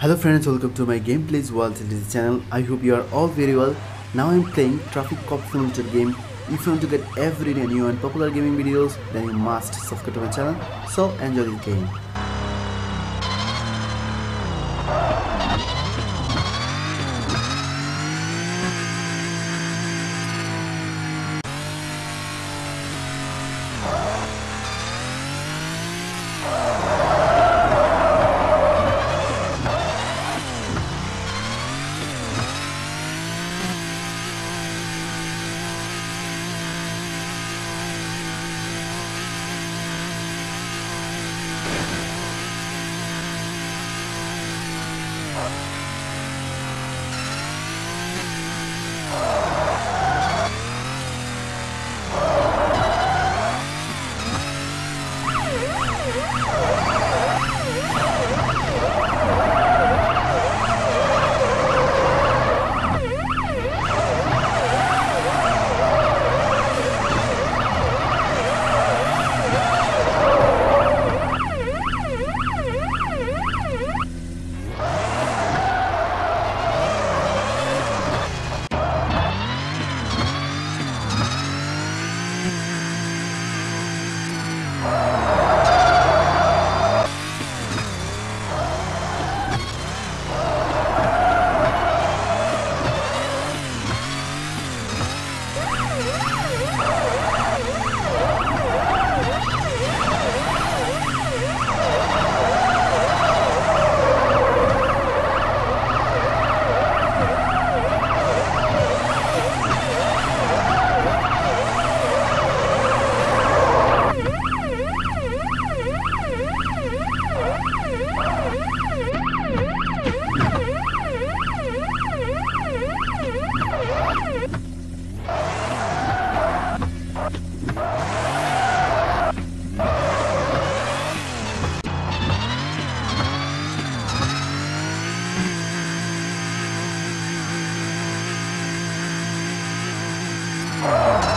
Hello friends, welcome to my gameplays world this channel. I hope you are all very well. Now I'm playing Traffic Cop Simulator game. If you want to get every new and popular gaming videos, then you must subscribe to my channel. So enjoy this game. her. Bye.